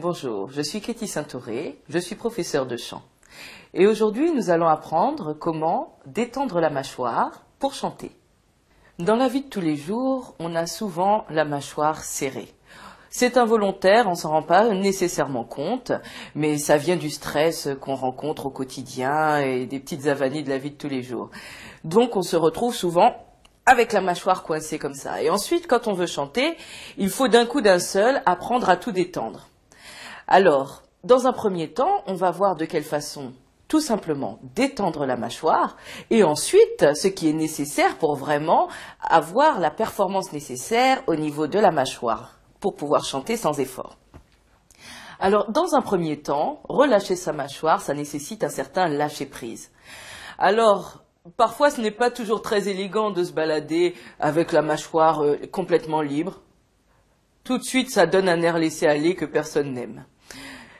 Bonjour, je suis Katie Saint-Auré, je suis professeure de chant. Et aujourd'hui, nous allons apprendre comment détendre la mâchoire pour chanter. Dans la vie de tous les jours, on a souvent la mâchoire serrée. C'est involontaire, on s'en rend pas nécessairement compte, mais ça vient du stress qu'on rencontre au quotidien et des petites avanies de la vie de tous les jours. Donc on se retrouve souvent avec la mâchoire coincée comme ça. Et ensuite, quand on veut chanter, il faut d'un coup d'un seul apprendre à tout détendre. Alors, dans un premier temps, on va voir de quelle façon tout simplement détendre la mâchoire et ensuite ce qui est nécessaire pour vraiment avoir la performance nécessaire au niveau de la mâchoire pour pouvoir chanter sans effort. Alors, dans un premier temps, relâcher sa mâchoire, ça nécessite un certain lâcher-prise. Alors, parfois, ce n'est pas toujours très élégant de se balader avec la mâchoire euh, complètement libre. Tout de suite, ça donne un air laissé aller que personne n'aime.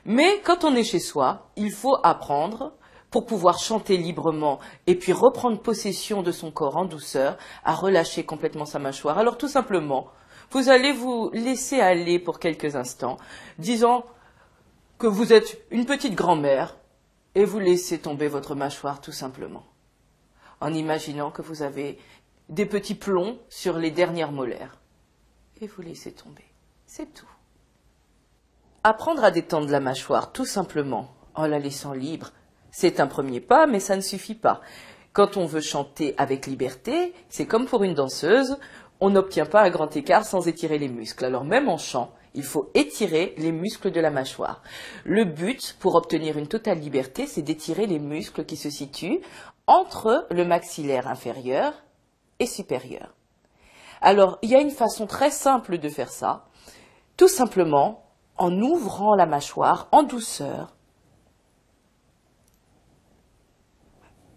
Mais quand on est chez soi, il faut apprendre, pour pouvoir chanter librement et puis reprendre possession de son corps en douceur, à relâcher complètement sa mâchoire. Alors tout simplement, vous allez vous laisser aller pour quelques instants, disant que vous êtes une petite grand-mère et vous laissez tomber votre mâchoire tout simplement, en imaginant que vous avez des petits plombs sur les dernières molaires. Et vous laissez tomber. C'est tout. Apprendre à détendre la mâchoire tout simplement en la laissant libre, c'est un premier pas, mais ça ne suffit pas. Quand on veut chanter avec liberté, c'est comme pour une danseuse, on n'obtient pas un grand écart sans étirer les muscles. Alors même en chant, il faut étirer les muscles de la mâchoire. Le but pour obtenir une totale liberté, c'est d'étirer les muscles qui se situent entre le maxillaire inférieur et supérieur. Alors, il y a une façon très simple de faire ça. Tout simplement, en ouvrant la mâchoire en douceur.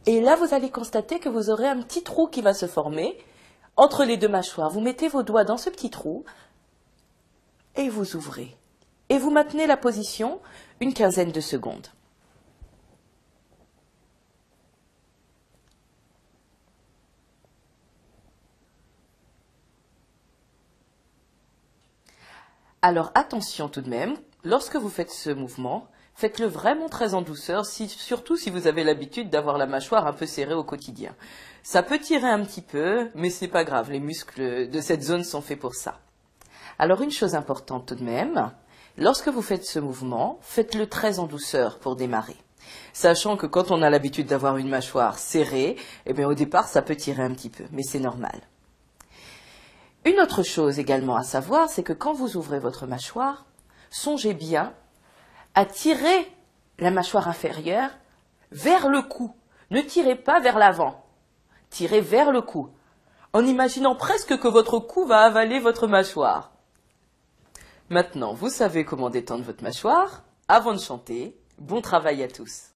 Et là, vous allez constater que vous aurez un petit trou qui va se former entre les deux mâchoires. Vous mettez vos doigts dans ce petit trou et vous ouvrez. Et vous maintenez la position une quinzaine de secondes. Alors attention tout de même, lorsque vous faites ce mouvement, faites-le vraiment très en douceur, surtout si vous avez l'habitude d'avoir la mâchoire un peu serrée au quotidien. Ça peut tirer un petit peu, mais c'est pas grave, les muscles de cette zone sont faits pour ça. Alors une chose importante tout de même, lorsque vous faites ce mouvement, faites-le très en douceur pour démarrer. Sachant que quand on a l'habitude d'avoir une mâchoire serrée, eh bien au départ ça peut tirer un petit peu, mais c'est normal. Une autre chose également à savoir, c'est que quand vous ouvrez votre mâchoire, songez bien à tirer la mâchoire inférieure vers le cou. Ne tirez pas vers l'avant. Tirez vers le cou, en imaginant presque que votre cou va avaler votre mâchoire. Maintenant, vous savez comment détendre votre mâchoire. Avant de chanter, bon travail à tous.